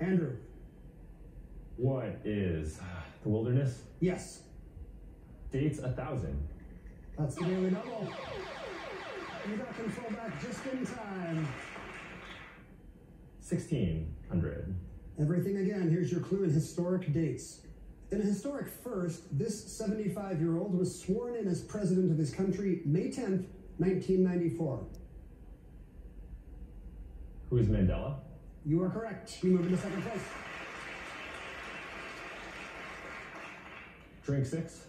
Andrew. What is uh, the wilderness? Yes. Dates a thousand. That's the daily double. You got control back just in time. 1600. Everything again. Here's your clue in historic dates. In a historic first, this 75 year old was sworn in as president of his country May 10th, 1994. Who is Mandela? You are correct. You move into second place. Drink six.